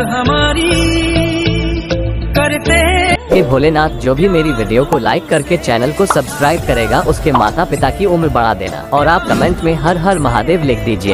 हमारी करते ये भोलेनाथ, जो भी मेरी वीडियो को लाइक करके चैनल को सब्सक्राइब करेगा, उसके माता पिता की उम्र बढ़ा देना। और आप कमेंट में हर हर महादेव लिख दीजिए।